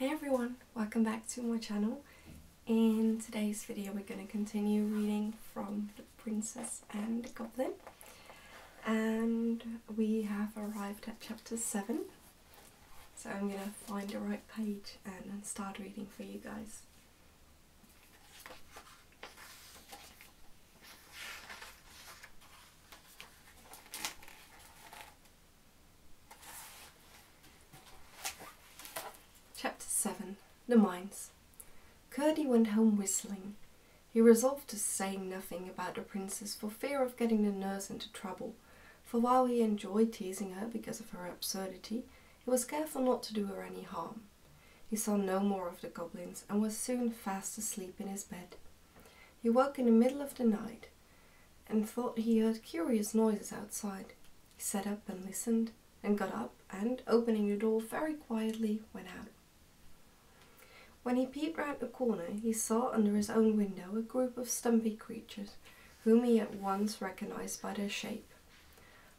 Hey everyone, welcome back to my channel. In today's video we're going to continue reading from The Princess and the Goblin and we have arrived at chapter 7 so I'm going to find the right page and start reading for you guys. Chapter 7 The Mines Curdie went home whistling. He resolved to say nothing about the princess for fear of getting the nurse into trouble, for while he enjoyed teasing her because of her absurdity, he was careful not to do her any harm. He saw no more of the goblins and was soon fast asleep in his bed. He woke in the middle of the night and thought he heard curious noises outside. He sat up and listened, then got up and, opening the door very quietly, went out. When he peeped round the corner, he saw under his own window a group of stumpy creatures, whom he at once recognized by their shape.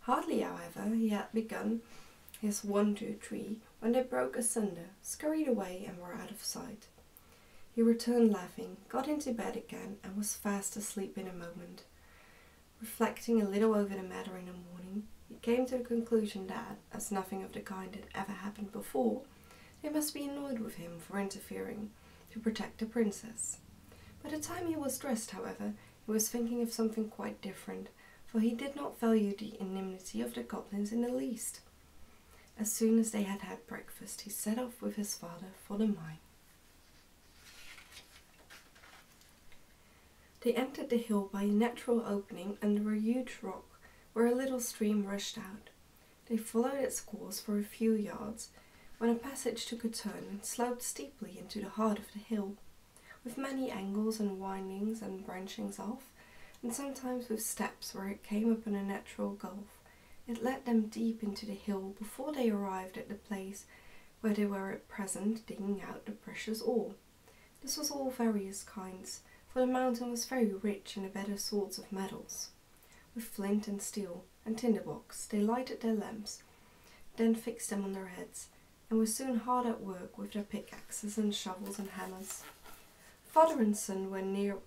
Hardly, however, he had begun his one, two, three, when they broke asunder, scurried away, and were out of sight. He returned laughing, got into bed again, and was fast asleep in a moment. Reflecting a little over the matter in the morning, he came to the conclusion that, as nothing of the kind had ever happened before, they must be annoyed with him for interfering to protect the princess. By the time he was dressed, however, he was thinking of something quite different, for he did not value the enmity of the goblins in the least. As soon as they had had breakfast, he set off with his father for the mine. They entered the hill by a natural opening under a huge rock where a little stream rushed out. They followed its course for a few yards when a passage took a turn and sloped steeply into the heart of the hill, with many angles and windings and branchings off, and sometimes with steps where it came up in a natural gulf. It led them deep into the hill before they arrived at the place where they were at present digging out the precious ore. This was all various kinds, for the mountain was very rich in the better sorts of metals. With flint and steel and tinderbox they lighted their lamps, then fixed them on their heads, and were soon hard at work with their pickaxes and shovels and hammers. Father and son were near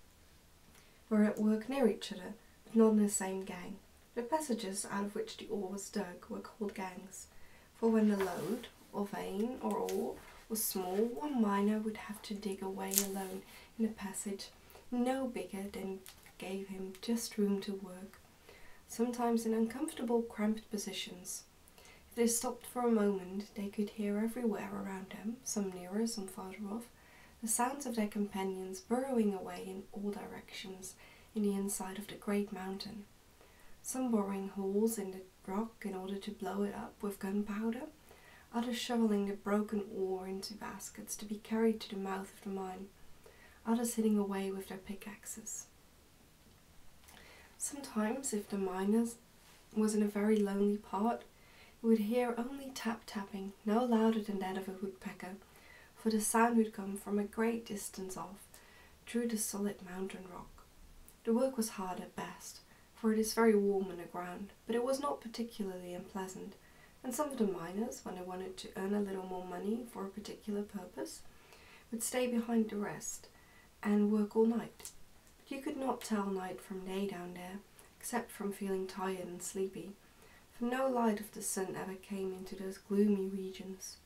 were at work near each other, but not in the same gang. The passages out of which the ore was dug were called gangs, for when the load, or vein, or ore was small, one miner would have to dig away alone in a passage no bigger than gave him just room to work, sometimes in uncomfortable, cramped positions. They stopped for a moment, they could hear everywhere around them, some nearer, some farther off, the sounds of their companions burrowing away in all directions in the inside of the great mountain. Some boring holes in the rock in order to blow it up with gunpowder, others shoveling the broken ore into baskets to be carried to the mouth of the mine, others hitting away with their pickaxes. Sometimes, if the miners was in a very lonely part, would hear only tap tapping, no louder than that of a woodpecker, for the sound would come from a great distance off, through the solid mountain rock. The work was hard at best, for it is very warm on the ground, but it was not particularly unpleasant, and some of the miners, when they wanted to earn a little more money for a particular purpose, would stay behind the rest and work all night. But you could not tell night from day down there, except from feeling tired and sleepy, for no light of the sun ever came into those gloomy regions.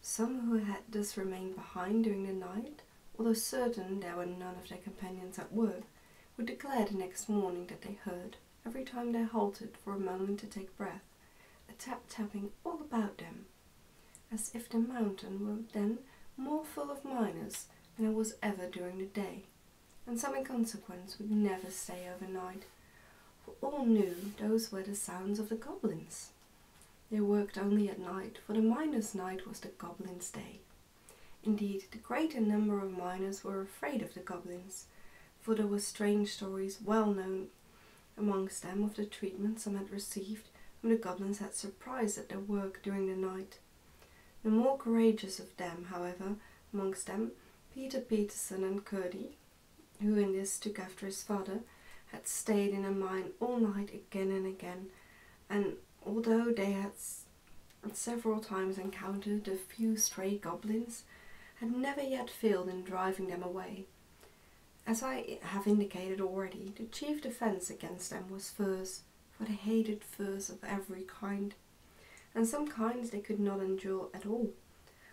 Some who had thus remained behind during the night, although certain there were none of their companions at work, would declare the next morning that they heard, every time they halted for a moment to take breath, a tap tapping all about them, as if the mountain were then more full of miners than it was ever during the day, and some in consequence would never stay overnight, all knew those were the sounds of the goblins. They worked only at night, for the miners' night was the goblins' day. Indeed, the greater number of miners were afraid of the goblins, for there were strange stories well known amongst them of the treatment some had received whom the goblins had surprised at their work during the night. The more courageous of them, however, amongst them, Peter Peterson and Curdie, who in this took after his father, had stayed in a mine all night again and again, and although they had several times encountered a few stray goblins, had never yet failed in driving them away. As I have indicated already, the chief defence against them was furs, for they hated furs of every kind, and some kinds they could not endure at all.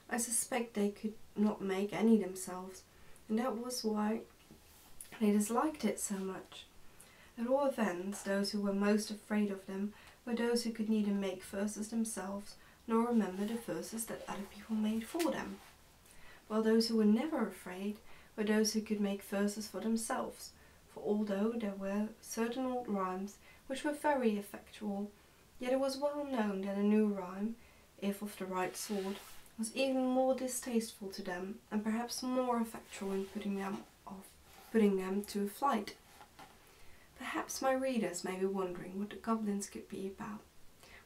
I suspect they could not make any themselves, and that was why they disliked it so much. At all events, those who were most afraid of them were those who could neither make verses themselves nor remember the verses that other people made for them, while those who were never afraid were those who could make verses for themselves, for although there were certain old rhymes which were very effectual, yet it was well known that a new rhyme, if of the right sort, was even more distasteful to them and perhaps more effectual in putting them off, putting them to flight. Perhaps my readers may be wondering what the goblins could be about,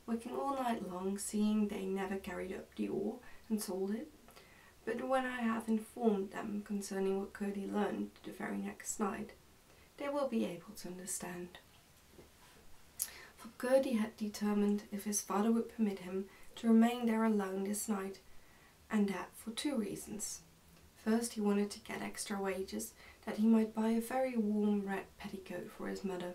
working all night long, seeing they never carried up the ore and sold it, but when I have informed them concerning what Curdie learned the very next night, they will be able to understand. For Curdie had determined, if his father would permit him, to remain there alone this night, and that for two reasons. First, he wanted to get extra wages that he might buy a very warm red petticoat for his mother,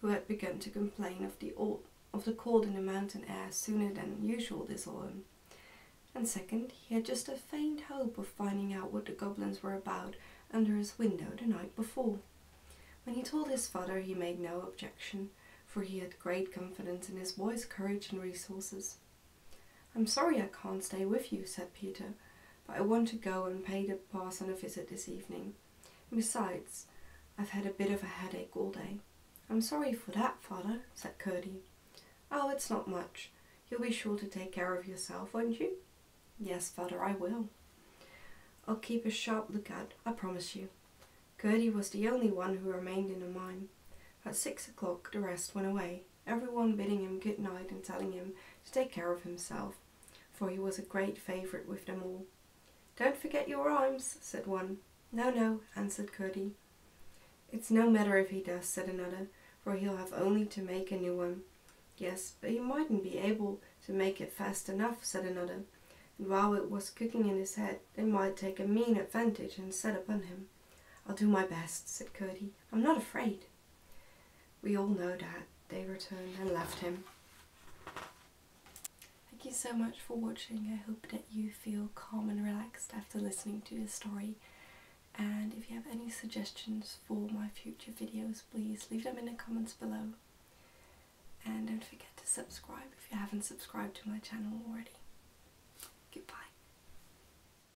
who had begun to complain of the old, of the cold in the mountain air sooner than usual this autumn and second, he had just a faint hope of finding out what the goblins were about under his window the night before. When he told his father, he made no objection, for he had great confidence in his boy's courage and resources. I'm sorry I can't stay with you, said Peter, but I want to go and pay the parson a visit this evening. Besides, I've had a bit of a headache all day. I'm sorry for that, father, said Curdie. Oh, it's not much. You'll be sure to take care of yourself, won't you? Yes, father, I will. I'll keep a sharp lookout, I promise you. Curdie was the only one who remained in the mine. At six o'clock the rest went away, everyone bidding him good night and telling him to take care of himself, for he was a great favourite with them all. Don't forget your rhymes, said one. No, no, answered Curdie. It's no matter if he does, said another, for he'll have only to make a new one. Yes, but he mightn't be able to make it fast enough, said another and while it was cooking in his head, they might take a mean advantage and set upon him. I'll do my best, said Curdie. I'm not afraid. We all know that. They returned and left him. Thank you so much for watching. I hope that you feel calm and relaxed after listening to this story. And if you have any suggestions for my future videos, please leave them in the comments below. And don't forget to subscribe if you haven't subscribed to my channel already. Goodbye.